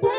と。